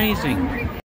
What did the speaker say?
Amazing.